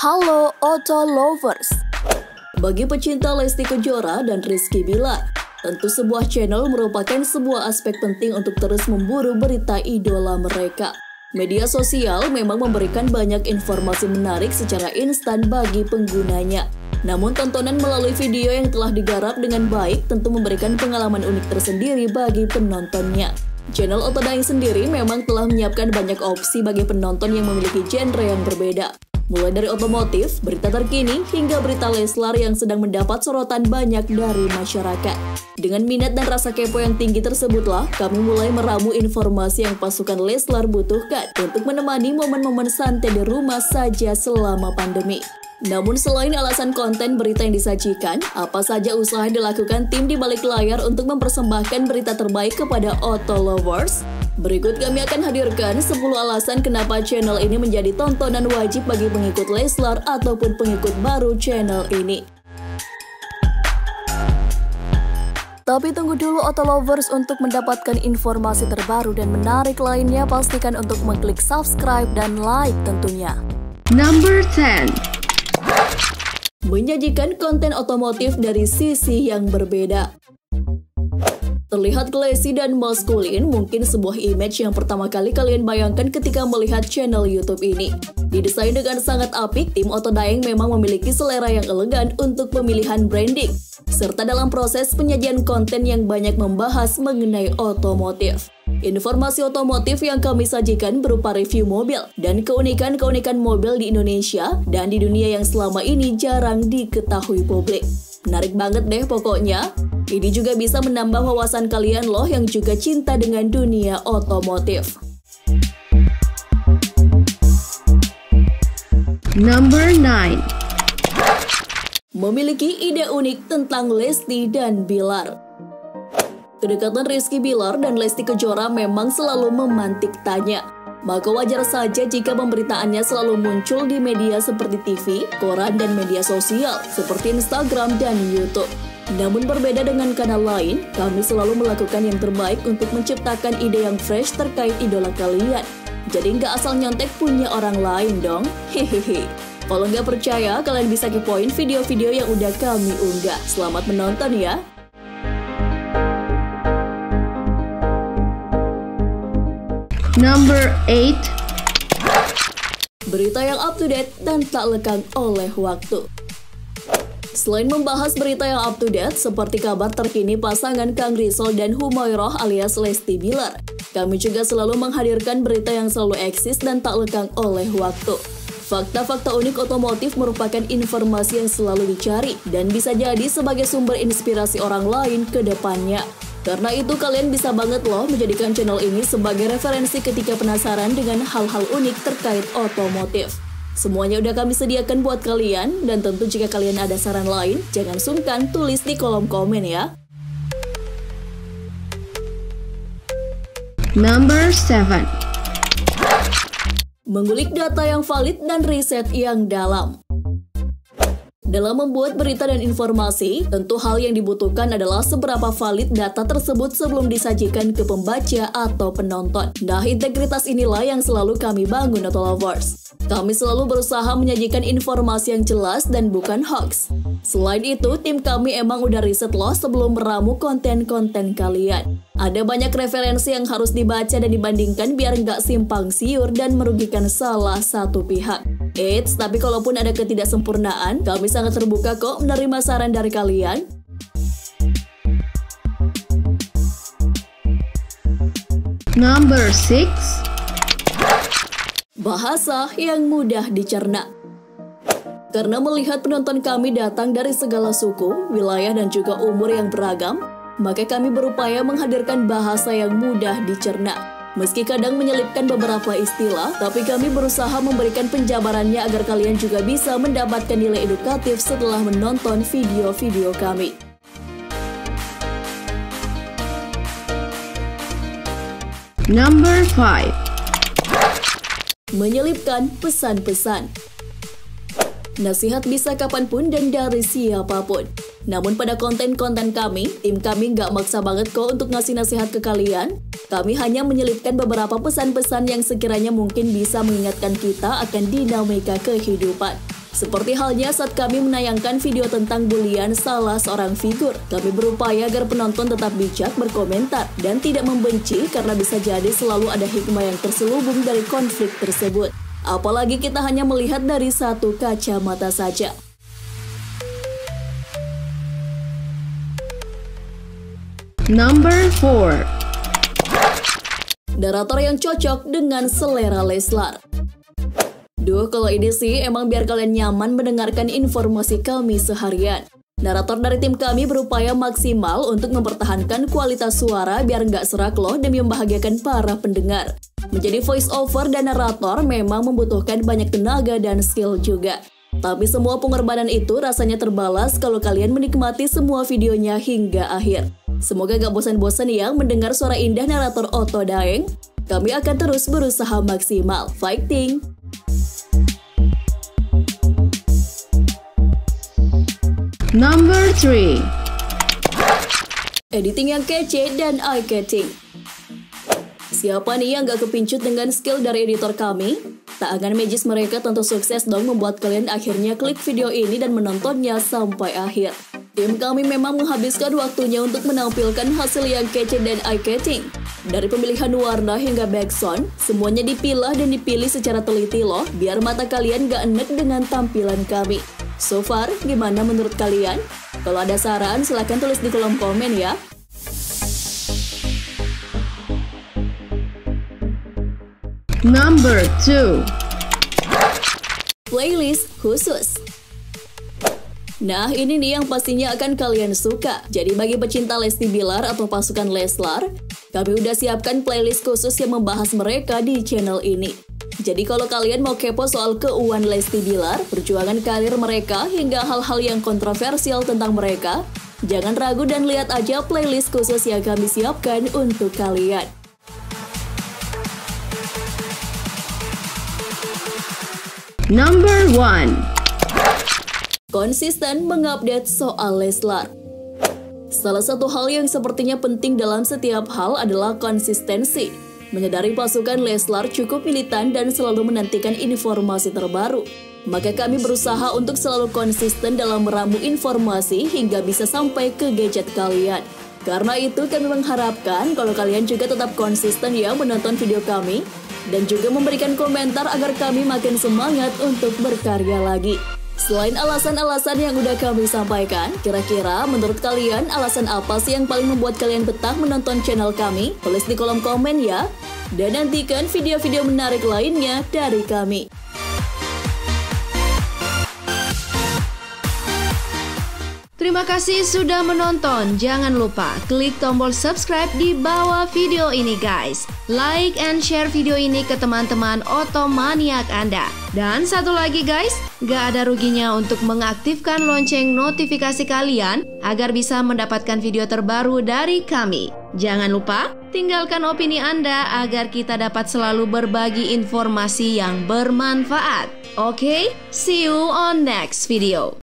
Halo Auto Lovers. Bagi pecinta Lesti Kejora dan Rizky Bilar, tentu sebuah channel merupakan sebuah aspek penting untuk terus memburu berita idola mereka. Media sosial memang memberikan banyak informasi menarik secara instan bagi penggunanya. Namun tontonan melalui video yang telah digarap dengan baik tentu memberikan pengalaman unik tersendiri bagi penontonnya. Channel Otodaing sendiri memang telah menyiapkan banyak opsi bagi penonton yang memiliki genre yang berbeda. Mulai dari otomotif, berita terkini, hingga berita Leslar yang sedang mendapat sorotan banyak dari masyarakat. Dengan minat dan rasa kepo yang tinggi tersebutlah, kami mulai meramu informasi yang pasukan Leslar butuhkan untuk menemani momen-momen santai di rumah saja selama pandemi. Namun selain alasan konten berita yang disajikan, apa saja usaha yang dilakukan tim di balik layar untuk mempersembahkan berita terbaik kepada Auto Lovers? Berikut kami akan hadirkan 10 alasan kenapa channel ini menjadi tontonan wajib bagi pengikut Leslar ataupun pengikut baru channel ini. Tapi tunggu dulu Auto Lovers untuk mendapatkan informasi terbaru dan menarik lainnya pastikan untuk mengklik subscribe dan like tentunya. Number 10 Menyajikan konten otomotif dari sisi yang berbeda. Terlihat classy dan maskulin, mungkin sebuah image yang pertama kali kalian bayangkan ketika melihat channel YouTube ini. Didesain dengan sangat apik, tim Otodaeng memang memiliki selera yang elegan untuk pemilihan branding, serta dalam proses penyajian konten yang banyak membahas mengenai otomotif. Informasi otomotif yang kami sajikan berupa review mobil dan keunikan-keunikan mobil di Indonesia dan di dunia yang selama ini jarang diketahui publik. Menarik banget deh pokoknya. Ini juga bisa menambah wawasan kalian loh yang juga cinta dengan dunia otomotif. Number 9 Memiliki ide unik tentang Lesti dan Bilar. Kedekatan Rizky Bilar dan Lesti Kejora memang selalu memantik tanya. Maka wajar saja jika pemberitaannya selalu muncul di media seperti TV, koran, dan media sosial seperti Instagram dan YouTube. Namun berbeda dengan kanal lain, kami selalu melakukan yang terbaik untuk menciptakan ide yang fresh terkait idola kalian. Jadi nggak asal nyontek punya orang lain dong. Hehehe. Kalau nggak percaya, kalian bisa kepoin video-video yang udah kami unggah. Selamat menonton ya! Number 8 Berita yang up to date dan tak lekang oleh waktu. Selain membahas berita yang up to date seperti kabar terkini pasangan Kang Rizal dan Humayroh alias Lesti Bilar, kami juga selalu menghadirkan berita yang selalu eksis dan tak lekang oleh waktu. Fakta-fakta unik otomotif merupakan informasi yang selalu dicari dan bisa jadi sebagai sumber inspirasi orang lain ke depannya. Karena itu kalian bisa banget loh menjadikan channel ini sebagai referensi ketika penasaran dengan hal-hal unik terkait otomotif. Semuanya udah kami sediakan buat kalian, dan tentu jika kalian ada saran lain, jangan sungkan tulis di kolom komen ya. Number 7 Mengulik data yang valid dan riset yang dalam. Dalam membuat berita dan informasi, tentu hal yang dibutuhkan adalah seberapa valid data tersebut sebelum disajikan ke pembaca atau penonton. Nah, integritas inilah yang selalu kami bangun atau lovers. Kami selalu berusaha menyajikan informasi yang jelas dan bukan hoax. Selain itu, tim kami emang udah riset loh sebelum meramu konten-konten kalian. Ada banyak referensi yang harus dibaca dan dibandingkan biar nggak simpang siur dan merugikan salah satu pihak. Eits, tapi kalaupun ada ketidaksempurnaan, kami sangat terbuka kok menerima saran dari kalian. Number 6 Bahasa yang mudah dicerna. Karena melihat penonton kami datang dari segala suku, wilayah, dan juga umur yang beragam, maka kami berupaya menghadirkan bahasa yang mudah dicerna. Meski kadang menyelipkan beberapa istilah, tapi kami berusaha memberikan penjabarannya agar kalian juga bisa mendapatkan nilai edukatif setelah menonton video-video kami. Number 5 Menyelipkan pesan-pesan. Nasihat bisa kapan pun dan dari siapa pun. Namun pada konten-konten kami, tim kami nggak maksa banget kok untuk ngasih nasihat ke kalian. Kami hanya menyelipkan beberapa pesan-pesan yang sekiranya mungkin bisa mengingatkan kita akan dinamika kehidupan. Seperti halnya saat kami menayangkan video tentang bulian salah seorang figur, kami berupaya agar penonton tetap bijak berkomentar dan tidak membenci karena bisa jadi selalu ada hikmah yang terselubung dari konflik tersebut. Apalagi kita hanya melihat dari satu kacamata saja. Number 4 Narator yang cocok dengan selera Leslar Duh, kalau ini sih emang biar kalian nyaman mendengarkan informasi kami seharian. Narator dari tim kami berupaya maksimal untuk mempertahankan kualitas suara biar nggak serak loh demi membahagiakan para pendengar. Menjadi voice over dan narator memang membutuhkan banyak tenaga dan skill juga. Tapi semua pengorbanan itu rasanya terbalas kalau kalian menikmati semua videonya hingga akhir. Semoga gak bosan-bosan ya mendengar suara indah narator Otto Daeng. Kami akan terus berusaha maksimal. Fighting! Number 3 Editing yang kece dan eye-catching. Siapa nih yang gak kepincut dengan skill dari editor kami? Tak akan magis mereka tentu sukses dong membuat kalian akhirnya klik video ini dan menontonnya sampai akhir. Tim kami memang menghabiskan waktunya untuk menampilkan hasil yang kece dan eye-catching. Dari pemilihan warna hingga background, semuanya dipilah dan dipilih secara teliti loh, biar mata kalian gak enek dengan tampilan kami. So far, gimana menurut kalian? Kalau ada saran, silahkan tulis di kolom komen ya. Number 2 Playlist khusus Nah, ini nih yang pastinya akan kalian suka. Jadi bagi pecinta Lesti Bilar atau pasukan Leslar, kami udah siapkan playlist khusus yang membahas mereka di channel ini. Jadi kalau kalian mau kepo soal keuangan Lesti Bilar, perjuangan karir mereka hingga hal-hal yang kontroversial tentang mereka, jangan ragu dan lihat aja playlist khusus yang kami siapkan untuk kalian. Number 1 Konsisten mengupdate soal Leslar. Salah satu hal yang sepertinya penting dalam setiap hal adalah konsistensi. Menyadari pasukan Leslar cukup militan dan selalu menantikan informasi terbaru. Maka kami berusaha untuk selalu konsisten dalam meramu informasi hingga bisa sampai ke gadget kalian. Karena itu kami mengharapkan kalau kalian juga tetap konsisten ya menonton video kami dan juga memberikan komentar agar kami makin semangat untuk berkarya lagi. Selain alasan-alasan yang udah kami sampaikan, kira-kira menurut kalian alasan apa sih yang paling membuat kalian betah menonton channel kami? Tulis di kolom komen ya. Dan nantikan video-video menarik lainnya dari kami. Terima kasih sudah menonton. Jangan lupa klik tombol subscribe di bawah video ini guys. Like and share video ini ke teman-teman otomaniak Anda. Dan satu lagi guys, gak ada ruginya untuk mengaktifkan lonceng notifikasi kalian agar bisa mendapatkan video terbaru dari kami. Jangan lupa tinggalkan opini Anda agar kita dapat selalu berbagi informasi yang bermanfaat. Oke, okay? see you on next video.